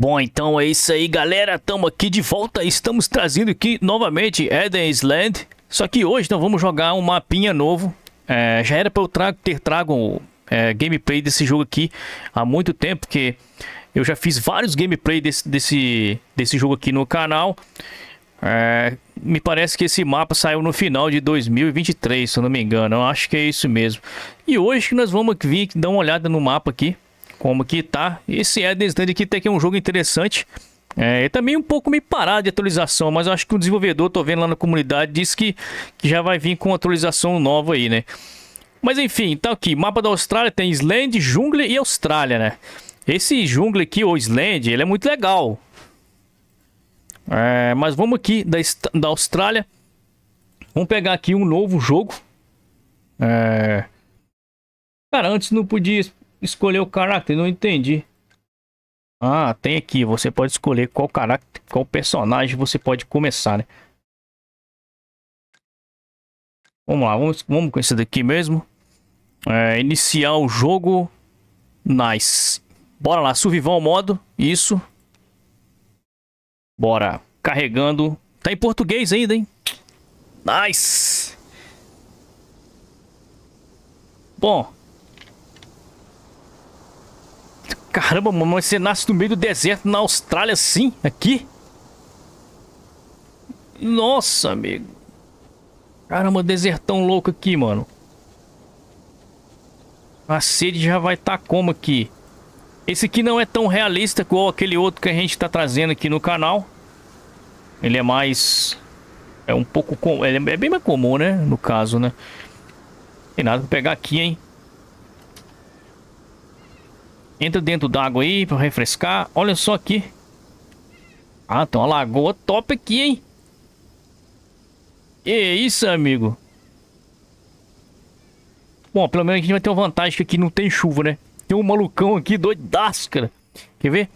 Bom, então é isso aí, galera. Estamos aqui de volta. Estamos trazendo aqui novamente Eden's Land. Só que hoje nós vamos jogar um mapinha novo. É, já era para eu tra ter trago é, gameplay desse jogo aqui há muito tempo, porque eu já fiz vários gameplay desse, desse, desse jogo aqui no canal. É, me parece que esse mapa saiu no final de 2023, se eu não me engano. Eu acho que é isso mesmo. E hoje nós vamos vir dar uma olhada no mapa aqui como que tá. Esse Eden's Land aqui tem que é um jogo interessante. É, também um pouco meio parado de atualização, mas eu acho que o desenvolvedor, tô vendo lá na comunidade, disse que, que já vai vir com atualização nova aí, né? Mas enfim, tá aqui, mapa da Austrália, tem Island, Jungle e Austrália, né? Esse Jungle aqui, ou Island, ele é muito legal. É, mas vamos aqui da, da Austrália. Vamos pegar aqui um novo jogo. É... Cara, antes não podia escolher o caráter? Não entendi. Ah, tem aqui. Você pode escolher qual caráter, qual personagem você pode começar, né? Vamos lá, vamos, vamos com esse daqui mesmo. É, iniciar o jogo. Nice. Bora lá, survival modo. Isso. Bora. Carregando. Tá em português ainda, hein? Nice. Bom, Caramba, mamãe, você nasce no meio do deserto na Austrália assim, aqui? Nossa, amigo. Caramba, desertão louco aqui, mano. A sede já vai estar tá como aqui? Esse aqui não é tão realista igual aquele outro que a gente está trazendo aqui no canal. Ele é mais... É um pouco... Com... É bem mais comum, né? No caso, né? Tem nada pra pegar aqui, hein? Entra dentro d'água aí pra refrescar. Olha só aqui. Ah, tem uma lagoa top aqui, hein? Que isso, amigo? Bom, pelo menos a gente vai ter uma vantagem que aqui não tem chuva, né? Tem um malucão aqui doidaço, cara. Quer ver?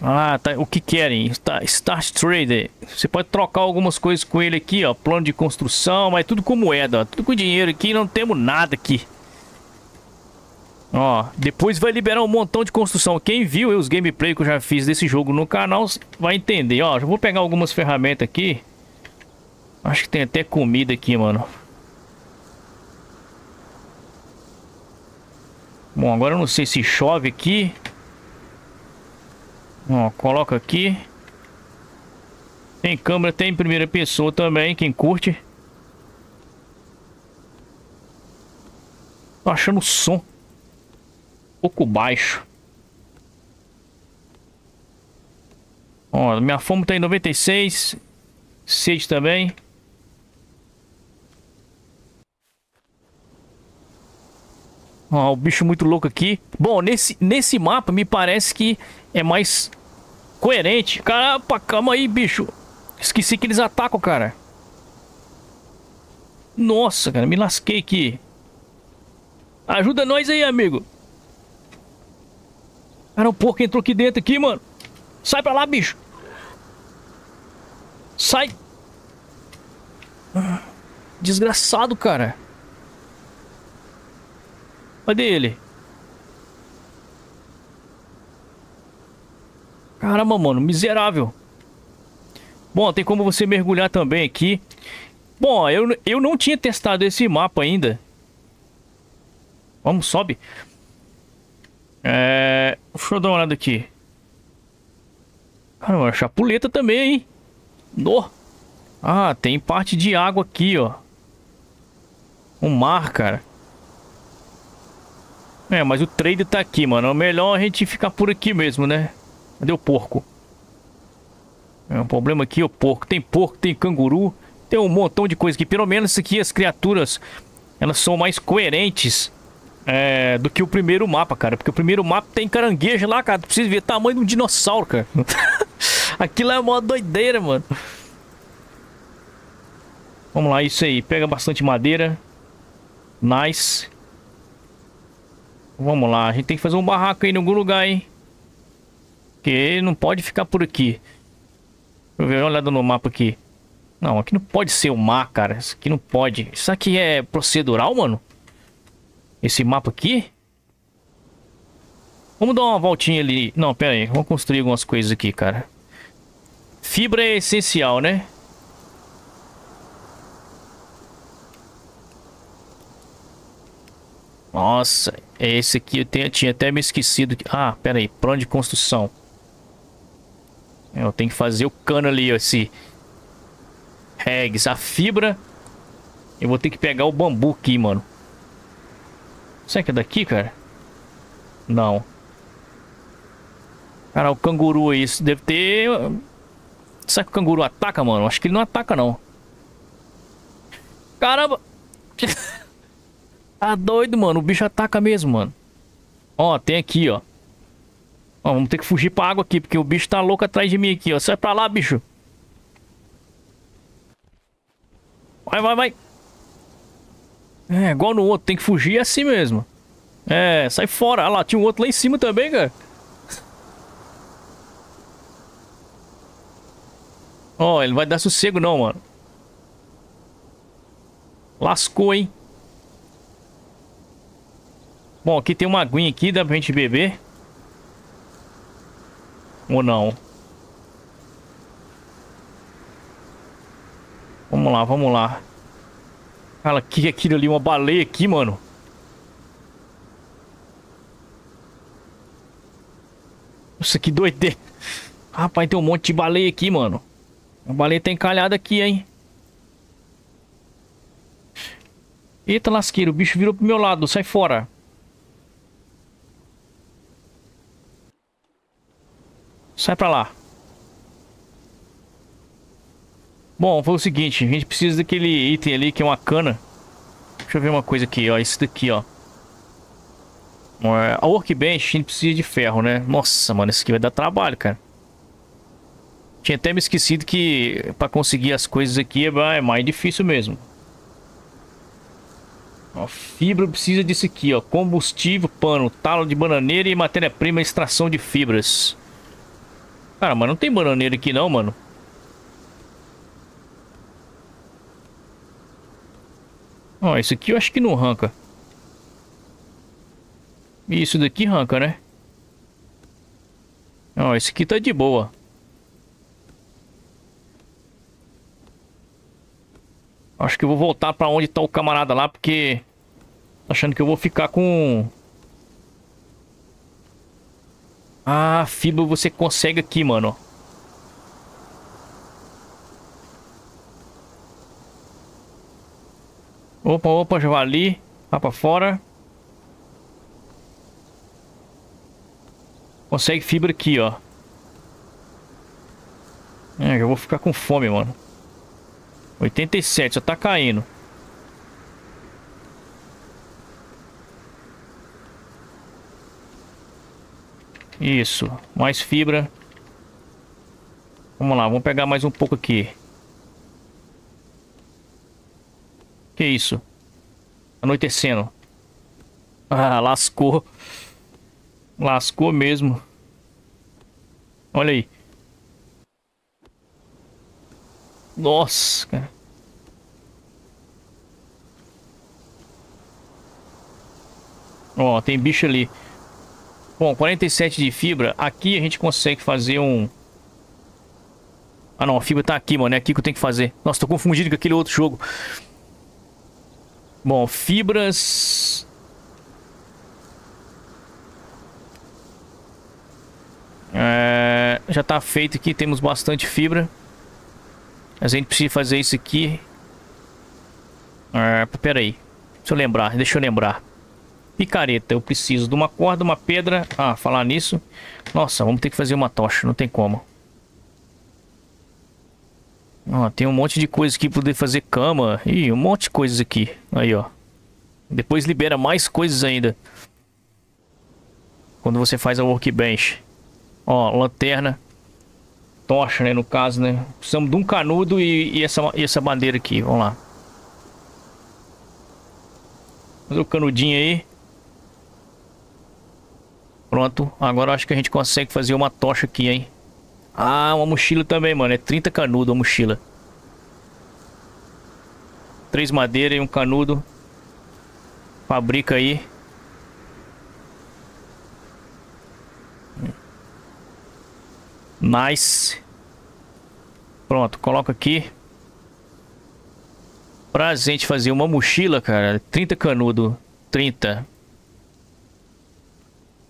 Ah, tá. O que querem? Start Trader. Você pode trocar algumas coisas com ele aqui, ó. Plano de construção, mas tudo com moeda, ó. Tudo com dinheiro aqui. Não temos nada aqui. Ó, depois vai liberar um montão de construção. Quem viu os gameplay que eu já fiz desse jogo no canal vai entender. Ó, já vou pegar algumas ferramentas aqui. Acho que tem até comida aqui, mano. Bom, agora eu não sei se chove aqui. Ó, coloca aqui. Tem câmera, tem primeira pessoa também, quem curte. Tô achando o som pouco baixo. Ó, minha fome tá em 96. Sede também. Ó, o bicho muito louco aqui. Bom, nesse, nesse mapa me parece que é mais coerente. Caramba, calma aí, bicho. Esqueci que eles atacam, cara. Nossa, cara, me lasquei aqui. Ajuda nós aí, amigo. Cara, o porco entrou aqui dentro aqui, mano. Sai pra lá, bicho. Sai. Desgraçado, cara. Cadê ele? Caramba, mano. Miserável. Bom, tem como você mergulhar também aqui. Bom, eu, eu não tinha testado esse mapa ainda. Vamos, sobe. É... Deixa eu dar uma olhada aqui. Caramba, chapuleta também, hein? No. Ah, tem parte de água aqui, ó. Um mar, cara. É, mas o trade tá aqui, mano. É melhor a gente ficar por aqui mesmo, né? Cadê o porco? É um problema aqui, o porco. Tem porco, tem canguru. Tem um montão de coisa aqui. Pelo menos aqui as criaturas, elas são mais coerentes é, do que o primeiro mapa, cara. Porque o primeiro mapa tem caranguejo lá, cara. Tu precisa ver o tamanho de um dinossauro, cara. Aquilo é uma doideira, mano. Vamos lá, isso aí. Pega bastante madeira. Nice. Vamos lá, a gente tem que fazer um barraco aí em algum lugar, hein? Porque não pode ficar por aqui. Deixa eu ver, uma olhada no mapa aqui. Não, aqui não pode ser o mar, cara. Isso aqui não pode. Isso aqui é procedural, mano? Esse mapa aqui? Vamos dar uma voltinha ali. Não, pera aí. Vamos construir algumas coisas aqui, cara. Fibra é essencial, né? Nossa, esse aqui eu tenho, tinha até me esquecido. Ah, pera aí. Plano de construção. Eu tenho que fazer o cano ali, ó, esse... Regs, a fibra. Eu vou ter que pegar o bambu aqui, mano. Será que é daqui, cara? Não. Cara, o canguru aí, isso deve ter... Será que o canguru ataca, mano? Acho que ele não ataca, não. Caramba! tá doido, mano. O bicho ataca mesmo, mano. Ó, tem aqui, ó. Ó, vamos ter que fugir pra água aqui, porque o bicho tá louco atrás de mim aqui, ó. Sai pra lá, bicho. Vai, vai, vai. É, igual no outro, tem que fugir assim mesmo. É, sai fora. Olha lá, tinha um outro lá em cima também, cara. Ó, oh, ele não vai dar sossego não, mano. Lascou, hein? Bom, aqui tem uma aguinha aqui, dá pra gente beber. Ou não? Vamos lá, vamos lá. Cara, que aquilo ali? Uma baleia aqui, mano. Nossa, que doideira. Rapaz, tem um monte de baleia aqui, mano. A baleia tá encalhada aqui, hein? Eita lasqueiro, o bicho virou pro meu lado, sai fora. Sai pra lá. Bom, foi o seguinte, a gente precisa daquele item ali que é uma cana. Deixa eu ver uma coisa aqui, ó, esse daqui, ó. A workbench a gente precisa de ferro, né? Nossa, mano, isso aqui vai dar trabalho, cara. Tinha até me esquecido que para conseguir as coisas aqui é mais difícil mesmo. Ó, fibra precisa disso aqui, ó. Combustível, pano, talo de bananeira e matéria-prima extração de fibras. Cara, mas não tem bananeira aqui não, mano. Ó, isso aqui eu acho que não arranca. Isso daqui arranca, né? Ó, esse aqui tá de boa. Acho que eu vou voltar pra onde tá o camarada lá, porque... Achando que eu vou ficar com... Ah, fibra você consegue aqui, mano. Opa, opa, javali. Lá pra fora. Consegue fibra aqui, ó. É, eu vou ficar com fome, mano. 87, já tá caindo. Isso, mais fibra. Vamos lá, vamos pegar mais um pouco aqui. Que isso? Anoitecendo. Ah, lascou. Lascou mesmo. Olha aí. Nossa, cara. Ó, tem bicho ali. Bom, 47 de fibra. Aqui a gente consegue fazer um... Ah, não. A fibra tá aqui, mano. É aqui que eu tenho que fazer. Nossa, tô confundido com aquele outro jogo. Bom, fibras... É... Já tá feito aqui. Temos bastante fibra. Mas a gente precisa fazer isso aqui. Ah, pera aí. Deixa eu lembrar, deixa eu lembrar. Picareta, eu preciso de uma corda, uma pedra. Ah, falar nisso. Nossa, vamos ter que fazer uma tocha, não tem como. Ó, tem um monte de coisa aqui pra poder fazer cama. Ih, um monte de coisas aqui. Aí, ó. Depois libera mais coisas ainda. Quando você faz a workbench. Ó, lanterna tocha, né? No caso, né? Precisamos de um canudo e, e essa, e essa bandeira aqui. Vamos lá. Fazer o canudinho aí. Pronto. Agora acho que a gente consegue fazer uma tocha aqui, hein? Ah, uma mochila também, mano. É 30 canudo a mochila. Três madeiras e um canudo. Fabrica aí. Nice. Pronto, coloca aqui. Pra gente fazer uma mochila, cara. 30 canudo. 30.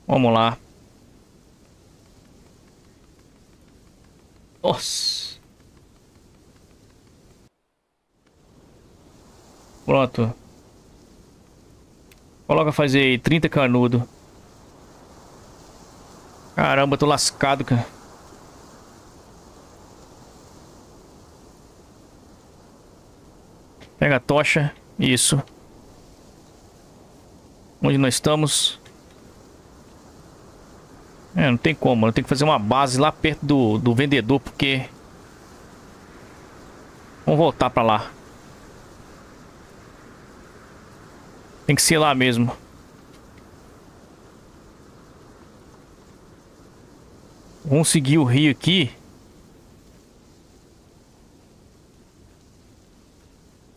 Vamos lá. Nossa. Pronto. Coloca fazer aí 30 canudo. Caramba, tô lascado, cara. Pega a tocha. Isso. Onde nós estamos? É, não tem como. Eu tenho que fazer uma base lá perto do, do vendedor, porque... Vamos voltar pra lá. Tem que ser lá mesmo. Vamos seguir o rio aqui.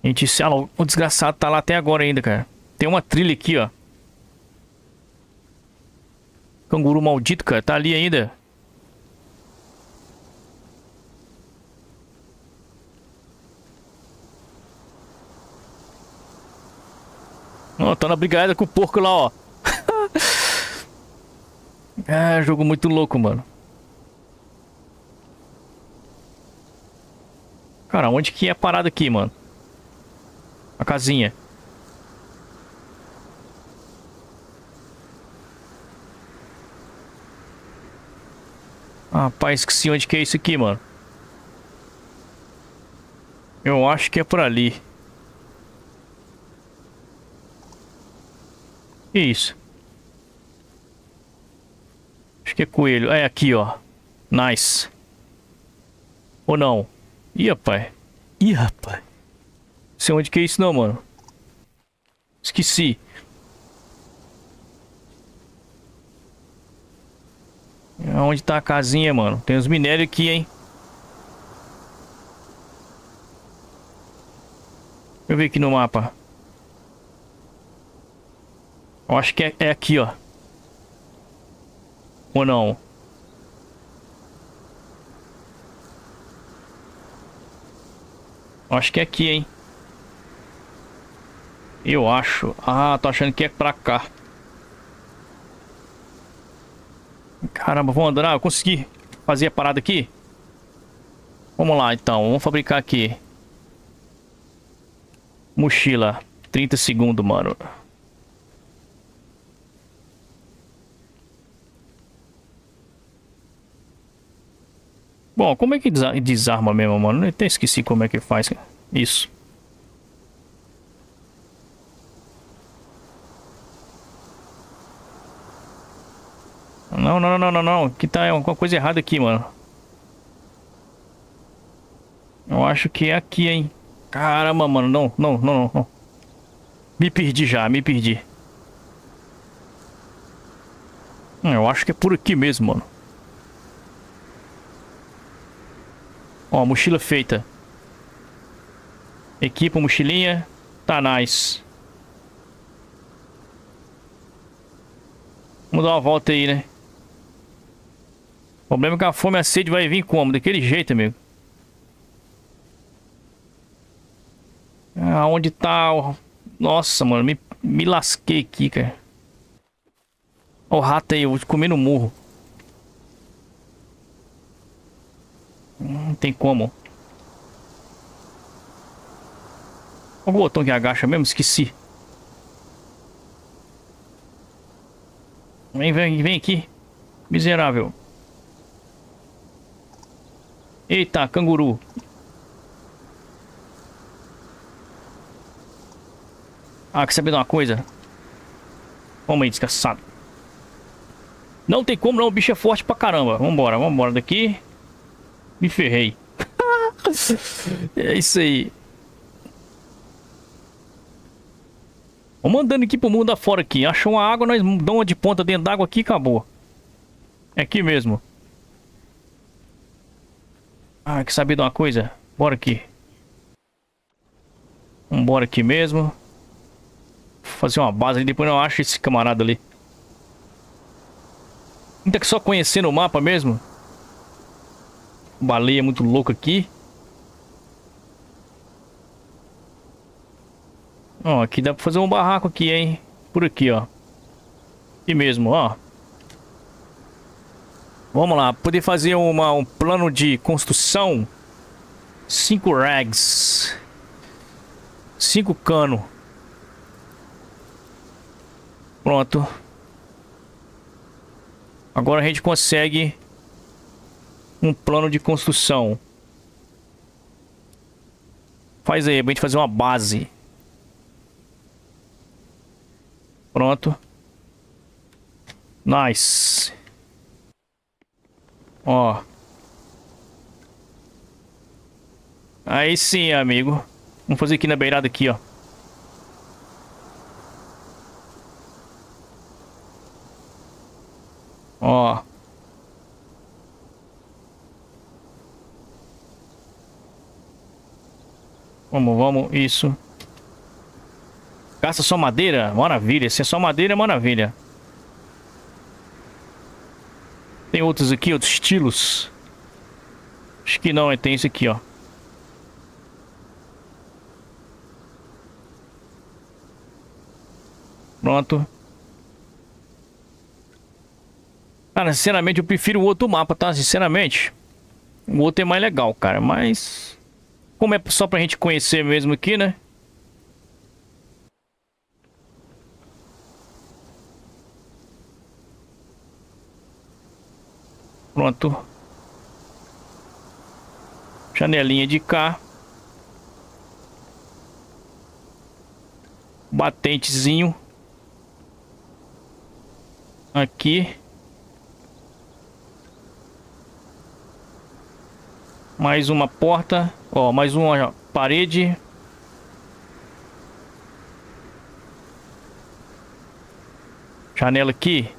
A gente... Ah, o desgraçado tá lá até agora ainda, cara. Tem uma trilha aqui, ó. Canguru maldito, cara. Tá ali ainda. Ó, oh, tá na brigada com o porco lá, ó. é, jogo muito louco, mano. Cara, onde que é a parada aqui, mano? A casinha. Rapaz, esqueci onde que é isso aqui, mano. Eu acho que é por ali. Que isso? Acho que é coelho. É aqui, ó. Nice. Ou não? Ih, rapaz. Ih, rapaz sei onde que é isso não, mano. Esqueci. Onde tá a casinha, mano? Tem os minérios aqui, hein? Deixa eu ver aqui no mapa. Eu acho que é, é aqui, ó. Ou não? Eu acho que é aqui, hein? Eu acho. Ah, tô achando que é pra cá. Caramba, vamos andar. Eu consegui fazer a parada aqui. Vamos lá, então. Vamos fabricar aqui. Mochila. 30 segundos, mano. Bom, como é que desarma mesmo, mano? Eu até esqueci como é que faz isso. Não, não, não, não, não. Que tá alguma coisa errada aqui, mano. Eu acho que é aqui, hein. Caramba, mano. Não, não, não, não. Me perdi já, me perdi. Hum, eu acho que é por aqui mesmo, mano. Ó, mochila feita. Equipa, mochilinha. Tá nice. Vamos dar uma volta aí, né? O problema é que a fome e a sede vai vir como? Daquele jeito, amigo. Aonde tá o... Nossa, mano, me, me lasquei aqui, cara. Ó o rato aí, eu vou comer no murro. Não tem como. Qual o botão que agacha mesmo? Esqueci. Vem, vem, vem aqui. Miserável. Eita, canguru. Ah, quer saber de uma coisa? Vamos aí, descansado. Não tem como não, o bicho é forte pra caramba. Vambora, vambora daqui. Me ferrei. é isso aí. Vamos andando aqui pro mundo afora aqui. Achou uma água, nós damos uma de ponta dentro d'água aqui e acabou. É aqui mesmo. Ah, quer saber de uma coisa? Bora aqui. Vambora aqui mesmo. Fazer uma base ali, depois eu acho esse camarada ali. Ainda que só conhecendo o mapa mesmo. baleia muito louca aqui. Ó, aqui dá pra fazer um barraco aqui, hein? Por aqui, ó. Aqui mesmo, ó. Vamos lá, poder fazer uma, um plano de construção. Cinco rags. Cinco cano. Pronto. Agora a gente consegue um plano de construção. Faz aí, pra gente fazer uma base. Pronto. Nice. Ó. Aí sim, amigo. Vamos fazer aqui na beirada aqui, ó. Ó. Vamos, vamos, isso. Gasta só madeira? Maravilha. Se é só madeira, é maravilha. Tem outros aqui, outros estilos. Acho que não, é tem esse aqui, ó. Pronto. Cara, sinceramente, eu prefiro o outro mapa, tá? Sinceramente. O outro é mais legal, cara. Mas... Como é só pra gente conhecer mesmo aqui, né? Pronto. Janelinha de cá. Batentezinho. Aqui. Mais uma porta. Ó, mais uma parede. Janela aqui?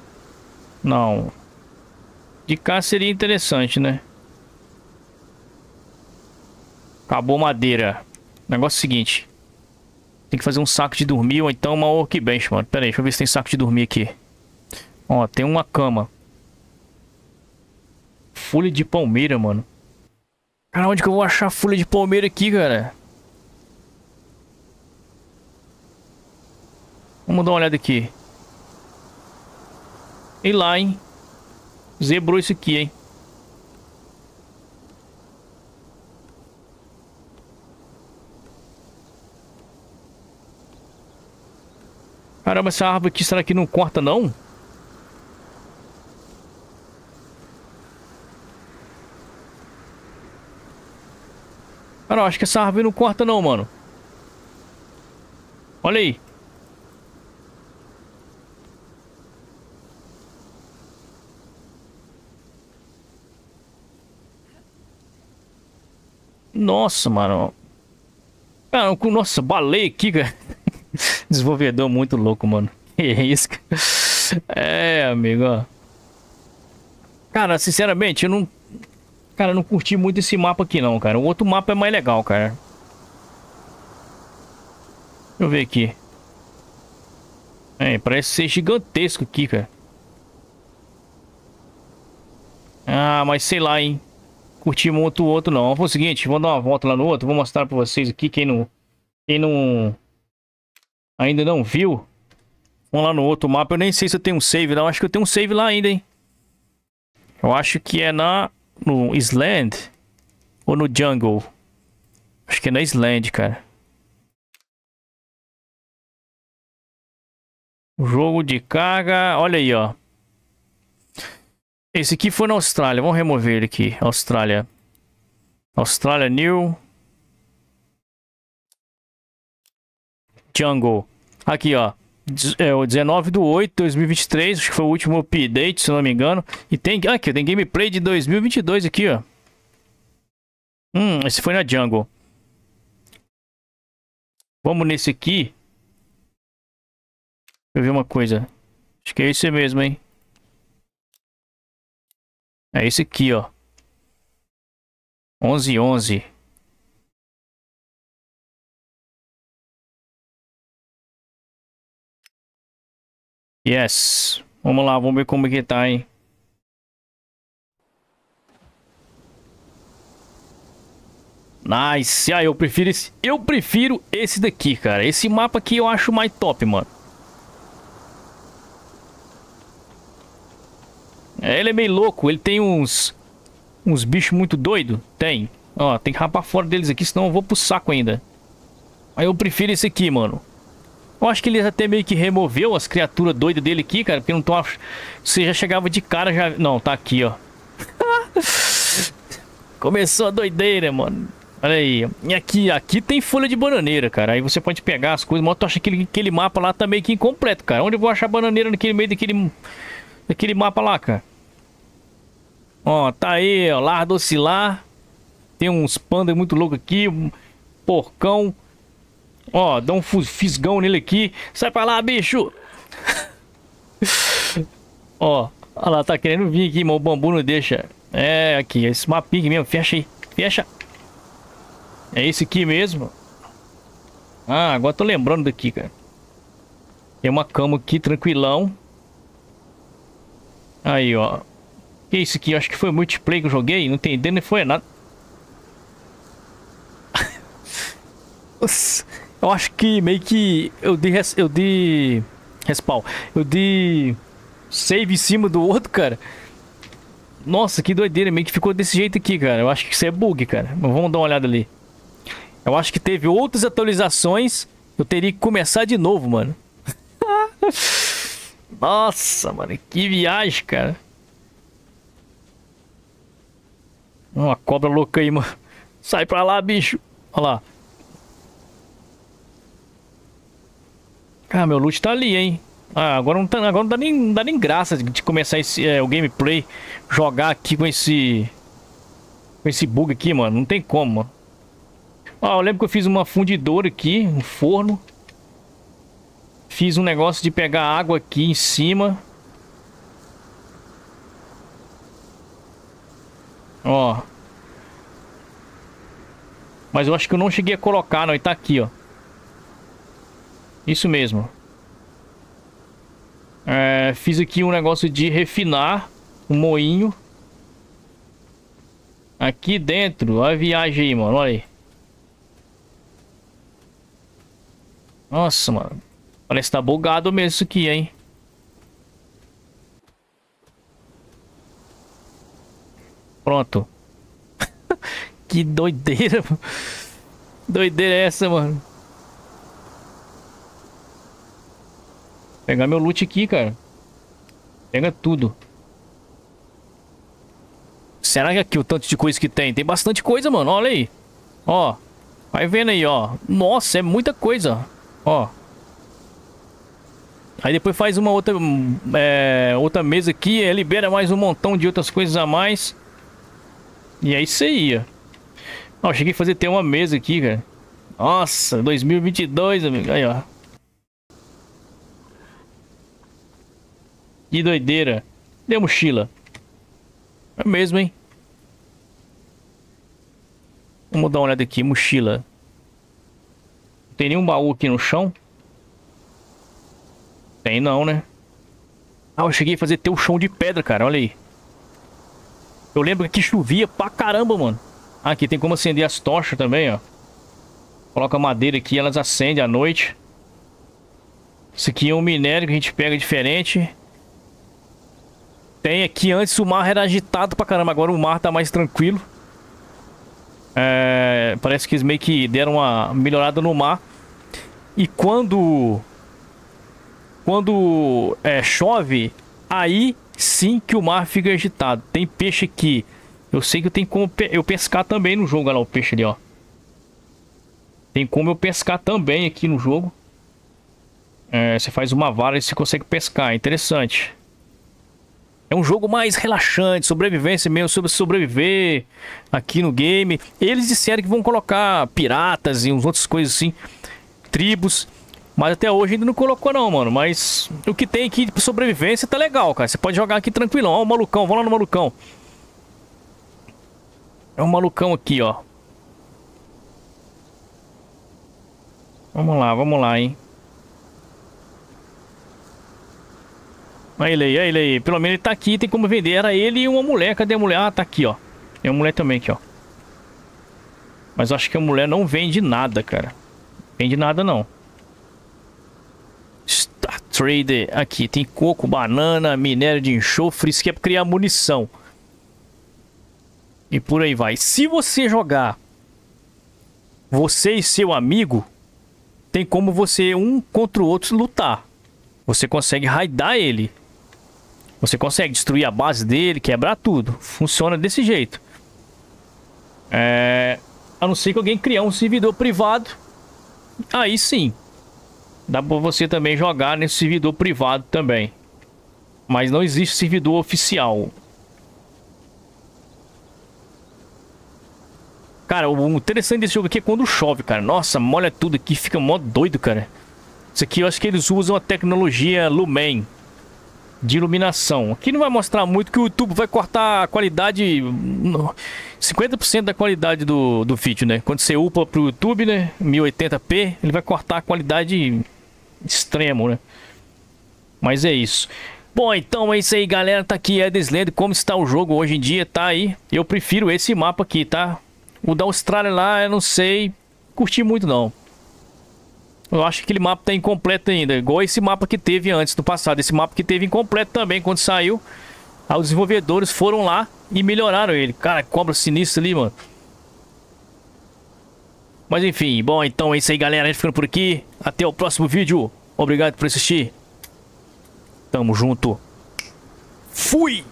Não. De cá seria interessante, né? Acabou madeira. Negócio é seguinte. Tem que fazer um saco de dormir ou então uma workbench, mano. Pera aí, deixa eu ver se tem saco de dormir aqui. Ó, tem uma cama. Folha de palmeira, mano. Cara, onde que eu vou achar folha de palmeira aqui, cara? Vamos dar uma olhada aqui. E lá, hein? Zebrou isso aqui, hein? Caramba, essa árvore aqui, será que não corta não? Cara, eu acho que essa árvore não corta não, mano. Olha aí. Nossa, mano. Cara, nossa, baleia aqui, cara. Desenvolvedor muito louco, mano. Que isso, É, amigo, ó. Cara, sinceramente, eu não... Cara, eu não curti muito esse mapa aqui, não, cara. O outro mapa é mais legal, cara. Deixa eu ver aqui. É, parece ser gigantesco aqui, cara. Ah, mas sei lá, hein curtir muito o outro, não. Fazer o seguinte, vamos dar uma volta lá no outro. Vou mostrar pra vocês aqui, quem não... Quem não... Ainda não viu. Vamos lá no outro mapa. Eu nem sei se eu tenho um save não. Acho que eu tenho um save lá ainda, hein. Eu acho que é na... No Island. Ou no Jungle. Acho que é na Island, cara. Jogo de carga. Olha aí, ó. Esse aqui foi na Austrália. Vamos remover ele aqui. Austrália. Austrália New. Jungle. Aqui, ó. É o 19 do 8 de 2023. Acho que foi o último update, se não me engano. E tem aqui, tem gameplay de 2022 aqui, ó. Hum, esse foi na Jungle. Vamos nesse aqui. Deixa eu ver uma coisa. Acho que é esse mesmo, hein. É esse aqui, ó. 11 11. Yes. Vamos lá, vamos ver como é que tá, hein. Nice. Ah, eu prefiro esse. Eu prefiro esse daqui, cara. Esse mapa aqui eu acho mais top, mano. É, ele é meio louco. Ele tem uns... Uns bichos muito doidos. Tem. Ó, tem que rapar fora deles aqui, senão eu vou pro saco ainda. Aí eu prefiro esse aqui, mano. Eu acho que ele até meio que removeu as criaturas doidas dele aqui, cara. Porque não tô... Você já chegava de cara, já... Não, tá aqui, ó. Começou a doideira, mano. Olha aí. E aqui, aqui tem folha de bananeira, cara. Aí você pode pegar as coisas. Mas tu acha que aquele, aquele mapa lá tá meio que incompleto, cara. Onde eu vou achar bananeira naquele meio daquele... Daquele mapa lá, cara? Ó, tá aí, ó. Lar do oscilar. Tem uns pandas muito loucos aqui. Um porcão. Ó, dá um fisgão nele aqui. Sai pra lá, bicho. ó, olha lá, tá querendo vir aqui, mas o bambu não deixa. É, aqui, esse mapinha mesmo. Fecha aí. Fecha. É esse aqui mesmo. Ah, agora tô lembrando daqui, cara. Tem uma cama aqui, tranquilão. Aí, ó. Que isso aqui? Acho que foi multiplayer que eu joguei. Não entendendo, nem foi nada. eu acho que meio que eu dei, eu dei respawn. Eu dei save em cima do outro, cara. Nossa, que doideira. Meio que ficou desse jeito aqui, cara. Eu acho que isso é bug, cara. Mas vamos dar uma olhada ali. Eu acho que teve outras atualizações. Eu teria que começar de novo, mano. Nossa, mano. Que viagem, cara. Uma cobra louca aí, mano. Sai pra lá, bicho. Olha lá. Ah, meu loot tá ali, hein. Ah, agora não, tá, agora não, dá, nem, não dá nem graça de, de começar esse, é, o gameplay. Jogar aqui com esse... Com esse bug aqui, mano. Não tem como, mano. Ah, eu lembro que eu fiz uma fundidora aqui. Um forno. Fiz um negócio de pegar água aqui em cima. Ó. Mas eu acho que eu não cheguei a colocar, não. E tá aqui, ó. Isso mesmo. É, fiz aqui um negócio de refinar um moinho. Aqui dentro. Olha a viagem aí, mano. Olha aí. Nossa, mano. Parece que tá bugado mesmo isso aqui, hein. Pronto. que doideira. Doideira é essa, mano? Pegar meu loot aqui, cara. Pega tudo. Será que aqui o tanto de coisa que tem? Tem bastante coisa, mano. Olha aí. Ó. Vai vendo aí, ó. Nossa, é muita coisa. Ó. Aí depois faz uma outra é, outra mesa aqui, libera mais um montão de outras coisas a mais. E é isso aí, ó. Ó, cheguei a fazer ter uma mesa aqui, cara. Nossa, 2022, amigo. Aí, ó. Que doideira. Deu mochila. É mesmo, hein? Vamos dar uma olhada aqui. Mochila. Não tem nenhum baú aqui no chão? Tem não, né? Ah, eu cheguei a fazer ter o chão de pedra, cara. Olha aí. Eu lembro que chovia pra caramba, mano. Aqui tem como acender as tochas também, ó. Coloca madeira aqui, elas acendem à noite. Isso aqui é um minério que a gente pega diferente. Tem aqui, antes o mar era agitado pra caramba, agora o mar tá mais tranquilo. É, parece que eles meio que deram uma melhorada no mar. E quando... Quando é, chove, aí sim que o mar fica agitado. Tem peixe aqui. Eu sei que tenho como eu pescar também no jogo. Olha lá o peixe ali, ó. Tem como eu pescar também aqui no jogo. É, você faz uma vara e você consegue pescar. Interessante. É um jogo mais relaxante, sobrevivência mesmo, sobre sobreviver aqui no game. Eles disseram que vão colocar piratas e uns outras coisas assim, tribos. Mas até hoje ainda não colocou não, mano. Mas o que tem aqui de sobrevivência tá legal, cara. Você pode jogar aqui tranquilão. Ó o malucão, vamos lá no malucão. É um malucão aqui, ó. Vamos lá, vamos lá, hein. Olha ele aí, olha ele aí. Pelo menos ele tá aqui, tem como vender. Era ele e uma mulher. Cadê a mulher? Ah, tá aqui, ó. Tem uma mulher também aqui, ó. Mas acho que a mulher não vende nada, cara. Vende nada, não. Trader. Aqui, tem coco, banana, minério de enxofre. Isso aqui é pra criar munição. E por aí vai. Se você jogar você e seu amigo, tem como você um contra o outro lutar. Você consegue raidar ele. Você consegue destruir a base dele, quebrar tudo. Funciona desse jeito. É... A não ser que alguém criar um servidor privado. Aí sim. Dá pra você também jogar nesse servidor privado também. Mas não existe servidor oficial. Cara, o interessante desse jogo aqui é quando chove, cara. Nossa, molha tudo aqui, fica mó doido, cara. Isso aqui eu acho que eles usam a tecnologia Lumen de iluminação. Aqui não vai mostrar muito que o YouTube vai cortar a qualidade 50% da qualidade do, do vídeo, né? Quando você upa pro YouTube, né, 1080p, ele vai cortar a qualidade extremo, né? Mas é isso. Bom, então é isso aí, galera. Tá aqui Edesland. Como está o jogo hoje em dia? Tá aí. Eu prefiro esse mapa aqui, tá? O da Austrália lá, eu não sei. Curti muito, não. Eu acho que aquele mapa tá incompleto ainda. Igual esse mapa que teve antes, do passado. Esse mapa que teve incompleto também, quando saiu. Aí os desenvolvedores foram lá e melhoraram ele. Cara, cobra sinistro ali, mano. Mas enfim, bom, então é isso aí, galera. A gente ficando por aqui. Até o próximo vídeo. Obrigado por assistir. Tamo junto. Fui!